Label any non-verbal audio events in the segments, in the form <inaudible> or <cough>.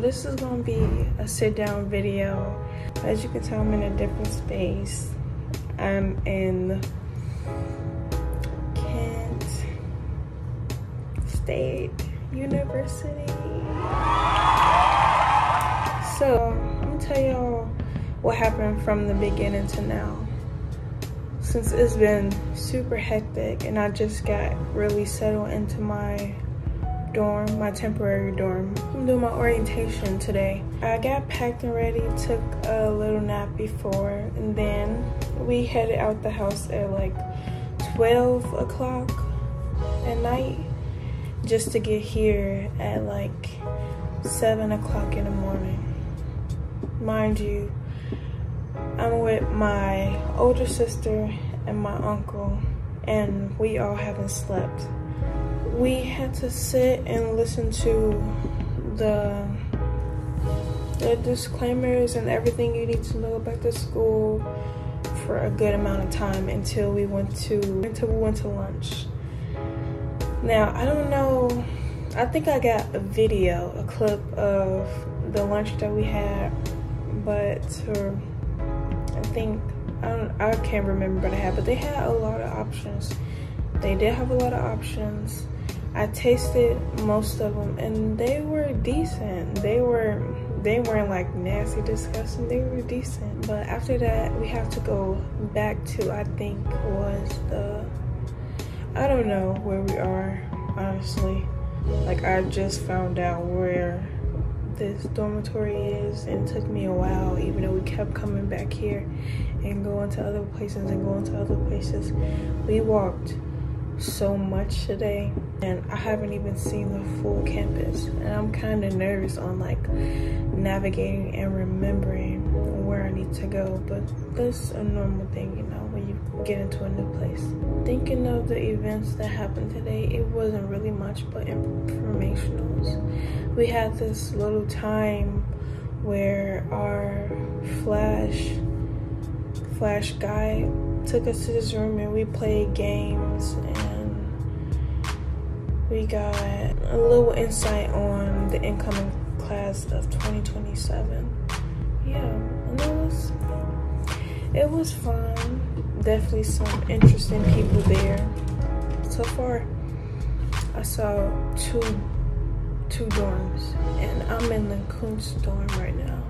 so this is gonna be a sit down video. As you can tell, I'm in a different space. I'm in Kent State University. So I'm gonna tell y'all what happened from the beginning to now. Since it's been super hectic and I just got really settled into my dorm, my temporary dorm. I'm doing my orientation today. I got packed and ready, took a little nap before, and then we headed out the house at like 12 o'clock at night just to get here at like 7 o'clock in the morning. Mind you, I'm with my older sister and my uncle, and we all haven't slept we had to sit and listen to the the disclaimers and everything you need to know about the school for a good amount of time until we went to until we went to lunch. Now I don't know. I think I got a video, a clip of the lunch that we had, but uh, I think I don't. I can't remember what I had, but they had a lot of options. They did have a lot of options. I tasted most of them and they were decent. They were they weren't like nasty disgusting. They were decent. But after that, we have to go back to I think was the I don't know where we are honestly. Like I just found out where this dormitory is and it took me a while even though we kept coming back here and going to other places and going to other places. We walked so much today and I haven't even seen the full campus. And I'm kind of nervous on like navigating and remembering where I need to go but that's a normal thing you know when you get into a new place. Thinking of the events that happened today it wasn't really much but informationals we had this little time where our flash flash guy took us to this room and we played games and we got a little insight on the incoming class of 2027. Yeah, and it was it was fun. Definitely some interesting people there. So far, I saw two two dorms, and I'm in the Koonce dorm right now.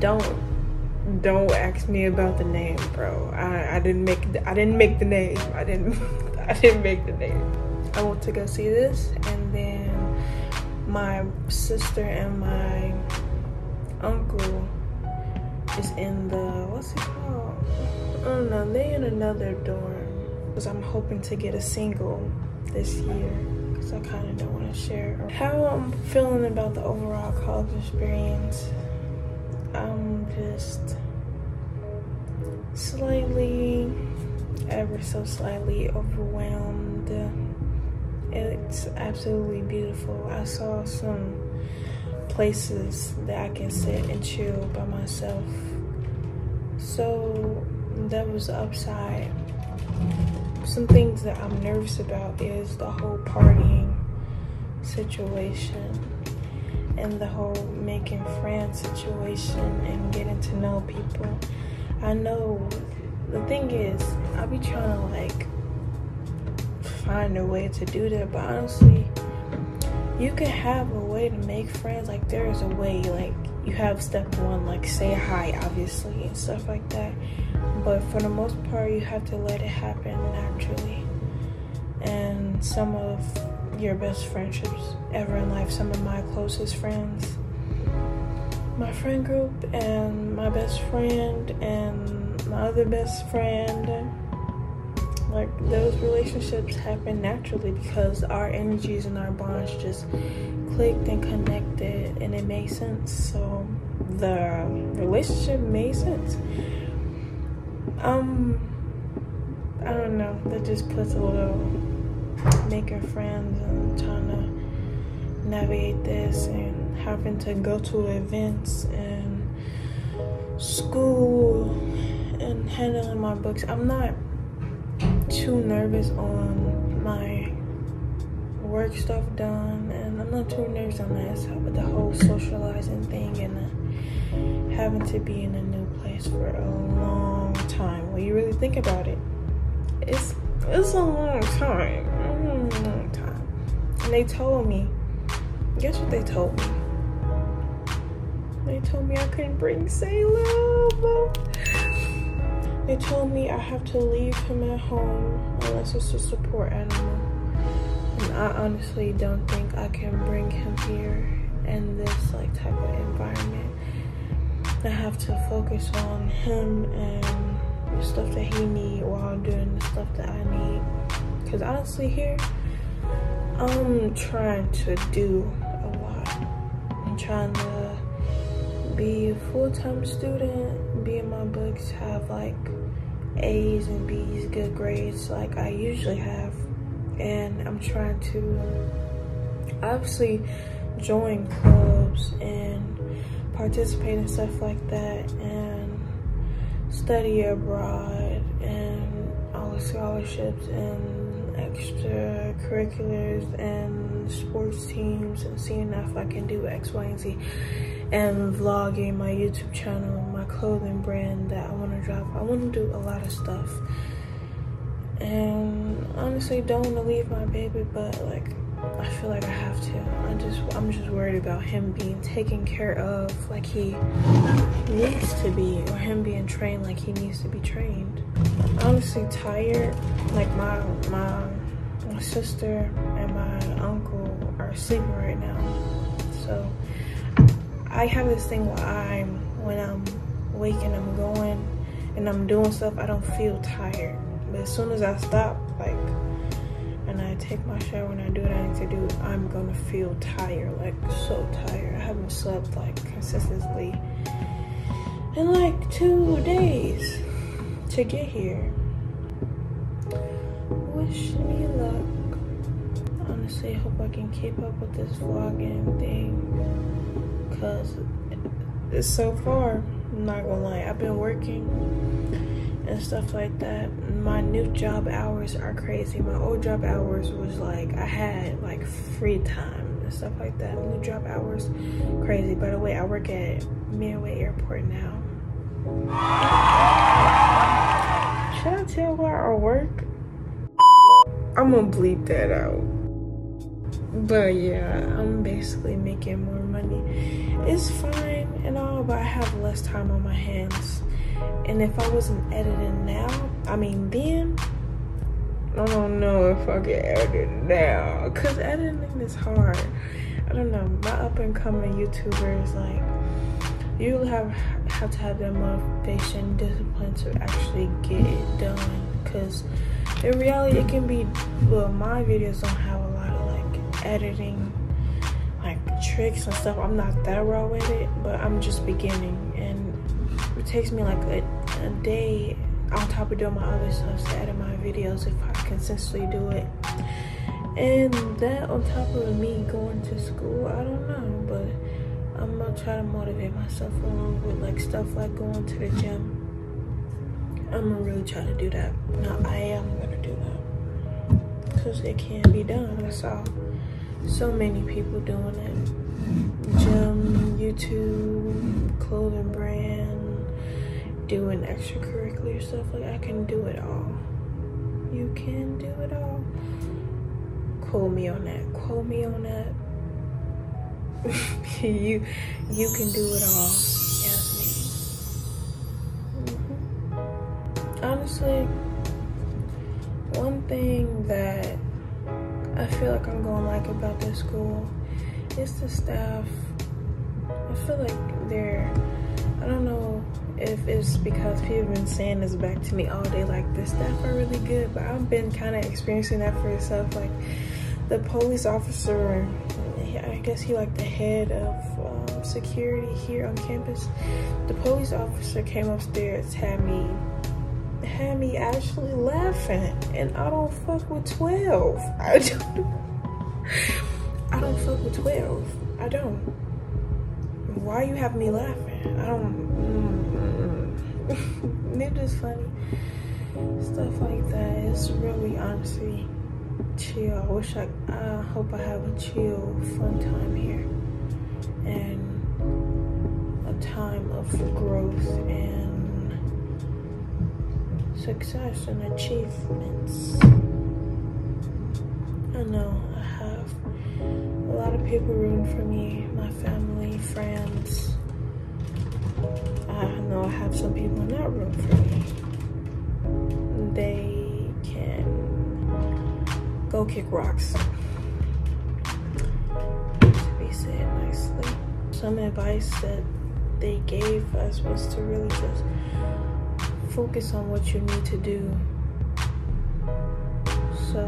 Don't don't ask me about the name, bro. I, I didn't make the, I didn't make the name. I didn't <laughs> I didn't make the name. I want to go see this, and then my sister and my uncle is in the what's it called? I don't know. They in another dorm because I'm hoping to get a single this year because I kind of don't want to share how I'm feeling about the overall college experience. I'm just slightly, ever so slightly overwhelmed. It's absolutely beautiful. I saw some places that I can sit and chill by myself. So that was the upside. Some things that I'm nervous about is the whole partying situation and the whole making friends situation and getting to know people. I know the thing is, I be trying to like find a way to do that, but honestly, you can have a way to make friends. Like, there is a way, like, you have step one, like, say hi, obviously, and stuff like that. But for the most part, you have to let it happen naturally. And some of your best friendships ever in life, some of my closest friends, my friend group, and my best friend, and my other best friend. Like those relationships happen naturally because our energies and our bonds just clicked and connected and it made sense. So the relationship made sense. Um, I don't know. That just puts a little making friends and trying to navigate this and having to go to events and school and handling my books. I'm not too nervous on my work stuff done, and I'm not too nervous on that. So with the whole socializing thing and having to be in a new place for a long time. When you really think about it, it's it's a long time, a long time. And they told me, guess what they told me? They told me I couldn't bring Salem. They told me I have to leave him at home unless it's a support animal. And I honestly don't think I can bring him here in this like type of environment. I have to focus on him and the stuff that he need while doing the stuff that I need. Cause honestly here, I'm trying to do a lot. I'm trying to be a full-time student, be in my books, have like A's and B's, good grades like I usually have. And I'm trying to uh, obviously join clubs and participate in stuff like that and study abroad and all the scholarships and extracurriculars and sports teams and seeing if I can do X, Y, and Z and vlogging my YouTube channel, my clothing brand that I want to drop. I want to do a lot of stuff. And honestly, don't want to leave my baby, but like, I feel like I have to. I just, I'm just worried about him being taken care of like he needs to be, or him being trained like he needs to be trained. I'm honestly tired. Like my, my, my sister and my uncle are sleeping right now. So I have this thing where I'm, when I'm waking, I'm going and I'm doing stuff, I don't feel tired. But as soon as I stop, like, and I take my shower and I do what I need to do, I'm gonna feel tired, like so tired. I haven't slept like consistently in like two days to get here. Wish me luck. Honestly, hope I can keep up with this vlogging thing because so far, I'm not gonna lie, I've been working and stuff like that. My new job hours are crazy. My old job hours was like, I had like free time and stuff like that. New job hours, crazy. By the way, I work at Midway Airport now. Should I tell where I work? I'm gonna bleep that out but yeah i'm basically making more money. It's fine and all but i have less time on my hands. And if i wasn't editing now i mean then i don't know if i can edit now. Because editing is hard. I don't know my up-and-coming youtubers like you have have to have that motivation discipline to actually get it done. Because in reality it can be well my videos don't have editing like tricks and stuff. I'm not that raw with it, but I'm just beginning and it takes me like a, a day on top of doing my other stuff to edit my videos if I consistently do it. And that on top of me going to school, I don't know, but I'm gonna try to motivate myself along with like stuff like going to the gym. I'm gonna really try to do that. No, I am gonna do that. Cause it can be done, that's all so many people doing it. Gym, YouTube, clothing brand, doing extracurricular stuff. Like I can do it all. You can do it all. Quote me on that. Quote me on that. <laughs> you you can do it all. Yes, me. Mm -hmm. Honestly, one thing that I feel like I'm gonna like about this school It's the staff. I feel like they're, I don't know if it's because people have been saying this back to me all day, like the staff are really good, but I've been kind of experiencing that for yourself. Like the police officer, I guess he like the head of um, security here on campus. The police officer came upstairs, had me had me actually laughing and I don't fuck with 12. I don't, I don't fuck with 12. I don't. Why you have me laughing? I don't, mm, <laughs> it's just funny. Stuff like that. It's really honestly chill. I wish I, I hope I have a chill, fun time here. And a time of growth and success and achievements. I know I have a lot of people rooting for me, my family, friends. I know I have some people not rooting for me. They can go kick rocks. To be said nicely. Some advice that they gave us was to really just focus on what you need to do so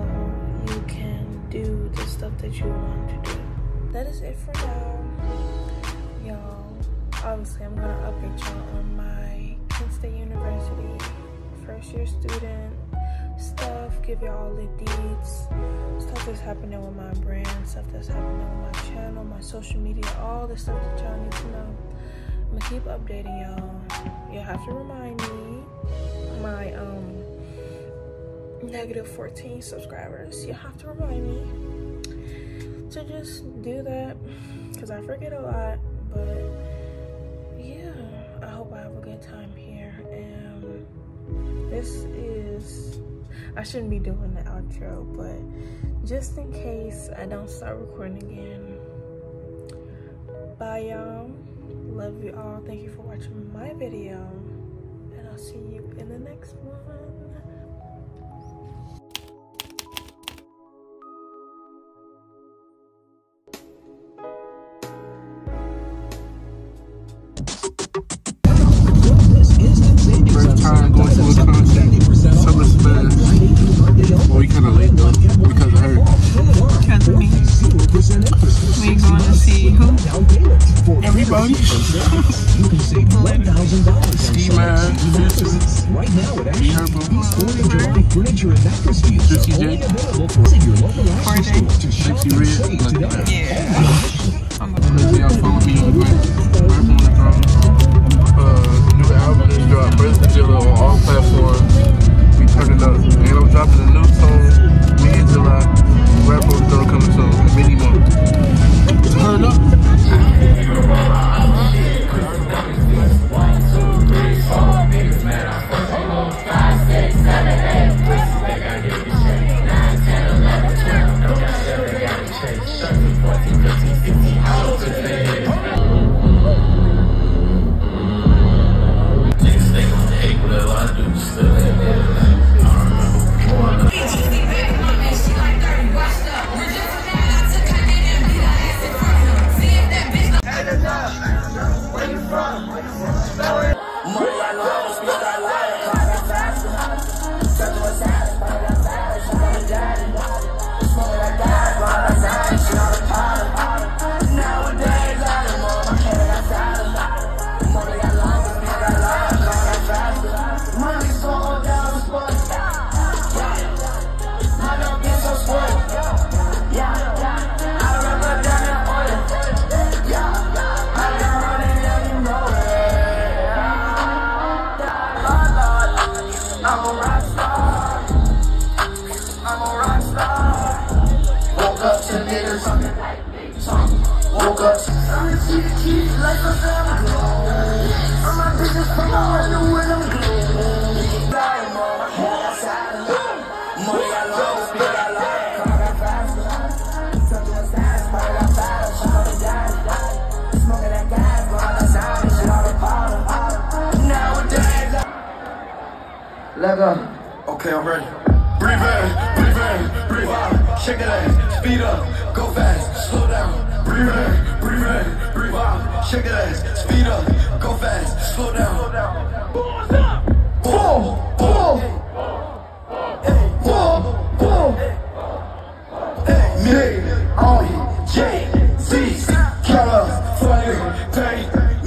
you can do the stuff that you want to do. That is it for now. Y'all, obviously I'm gonna update y'all on my Kent State University first year student stuff, give y'all all the deeds, stuff that's happening with my brand, stuff that's happening with my channel, my social media, all the stuff that y'all need to know. I'm gonna keep updating y'all. You'll have to remind me, my um negative 14 subscribers. You have to remind me to just do that because I forget a lot. But yeah, I hope I have a good time here. And this is, I shouldn't be doing the outro, but just in case I don't start recording again. Bye, y'all. Love you all. Thank you for watching my video. And I'll see you in the next one. Woke let. Okay, I'm ready. Breathe in, breathe in, breathe out. Shake that ass, speed up, go fast, slow down. Breathe in, breathe in, breathe out. Shake that ass, speed up, go fast, slow down. Boom, boom. Boom, boom. Me, on J, Z, California, pay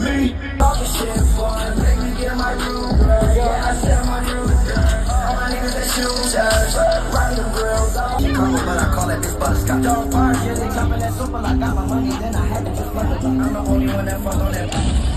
me. Talking shit, boy, make me get my groove, girl. Yeah, I said my groove, girl. All my niggas that shoot shots, riding the grills. Couple, but I call it this butterscotch. Don't park, yeah, they clapping that super. I got my money, then I had to just run it. I'm the only one that fuck on that.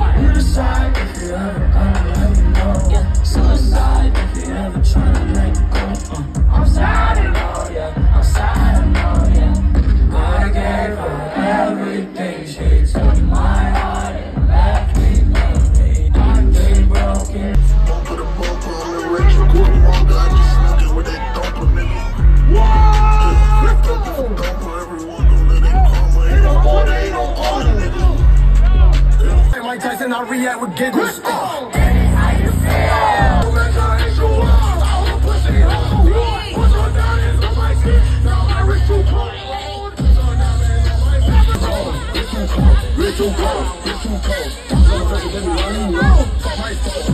Y'all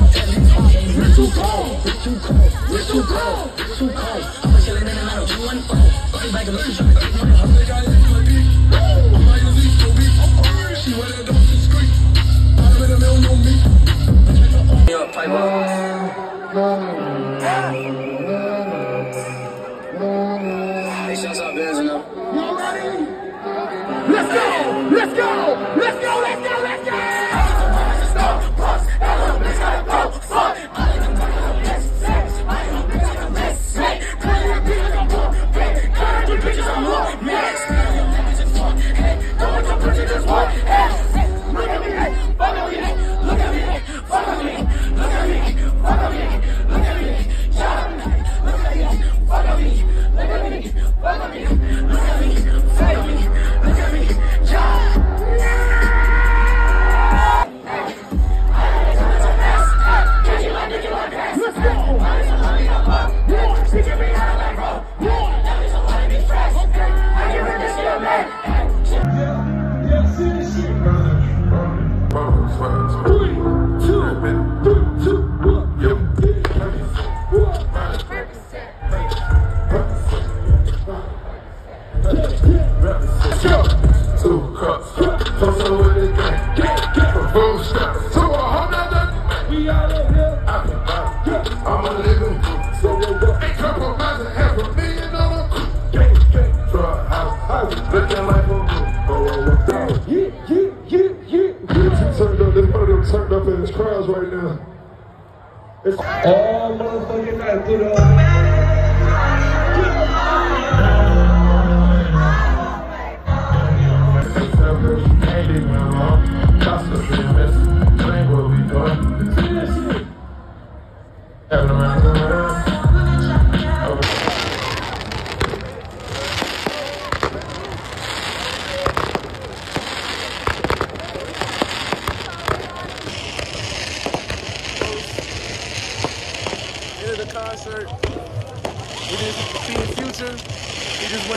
It's all motherfucking night. Up.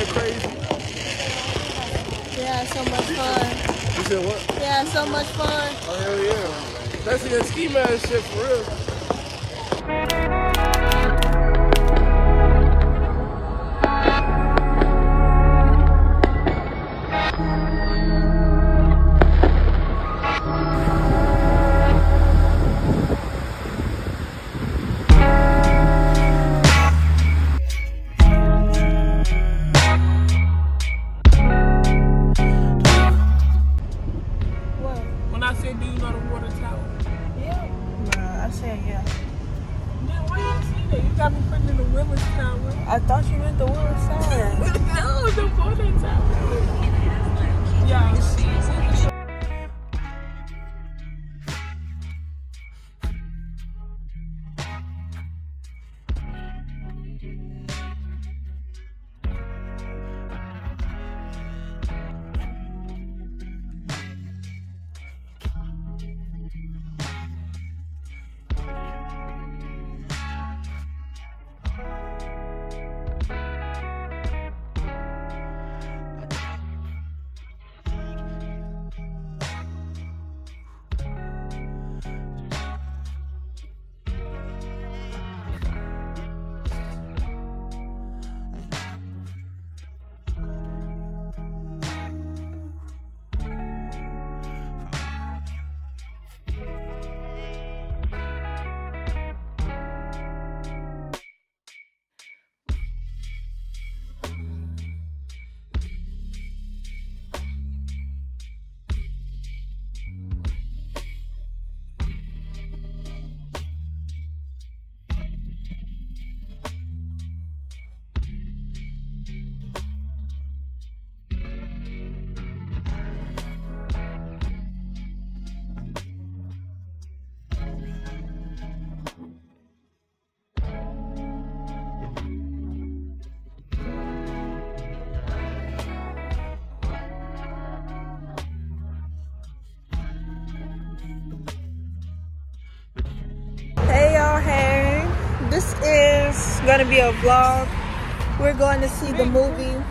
Just crazy. Yeah, so much fun. You said what? Yeah, so much fun. Oh hell yeah. Especially that ski mask shit for real. This is gonna be a vlog. We're going to see the movie. <laughs>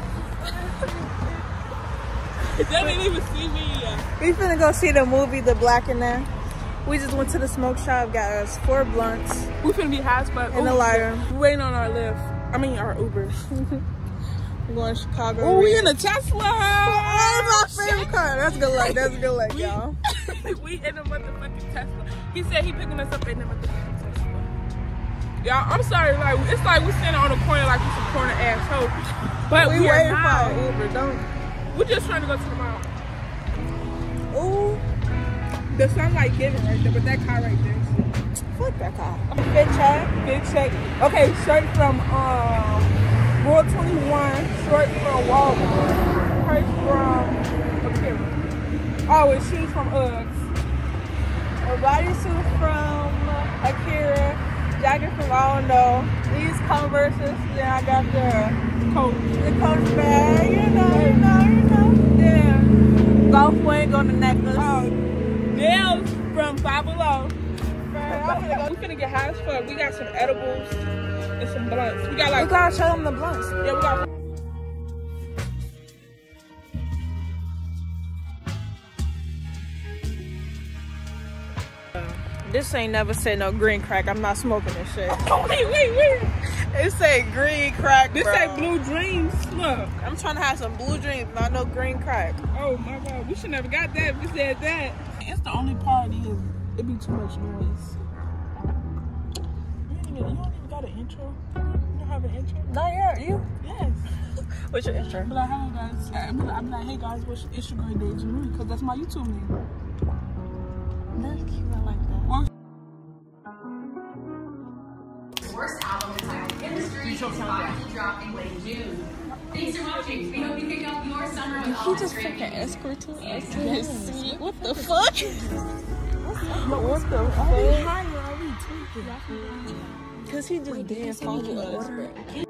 They didn't even see me yet. We finna go see the movie The Blackening. We just went to the smoke shop, got us four blunts We finna be high spot. and a lighter. Waiting on our lift. I mean, our Uber. <laughs> We're going to Chicago. Oh, we in a Tesla. Oh, my favorite car. That's good luck. That's good luck, <laughs> y'all. we in a motherfucking Tesla. He said he picking us up in the motherfucking Tesla. Y'all, I'm sorry. Like it's like we standing on the corner like we some corner asshole. But We we, are waiting for not. our Uber. Don't. We're just trying to go to the mall. Ooh, The sunlight giving right there, but that car right there. fuck that car. Fit check. Big check. Okay, straight from um, World 21, straight from Walmart, purse from Akira. Oh, and shoes from Uggs. A bodysuit from Akira. Jacket from I don't know. These Converses. Then I got the Coat. the coach bag. You know, you know, you know. Yeah. Golf Wang on the necklace. Oh, nails from Five Below. I'm gonna get high as fuck. We got some edibles and some blunts. We got like We gotta show them the blunts. yeah, we got. This ain't never said no green crack. I'm not smoking this shit. Oh <laughs> wait, wait, wait. It say green crack. This bro. say Blue Dreams. Look. I'm trying to have some blue dreams, not no green crack. Oh my god, we should never got that if we said that. It's the only part is it be too much noise. You don't even, you don't even got an intro. You don't have an intro. Not yet. You? Yes. <laughs> What's your intro? But like, hello guys. I'm like, I'm hey guys, what's it's your girl Daisy Marie? Because that's my YouTube name. That's cute. I like that. Well, Industry is about to drop in late June. Thanks for watching. We hope you pick up your summer with all this great music. escort to Yes. us. What the fuck? <laughs> what the fuck? Because he just did follow us, bro.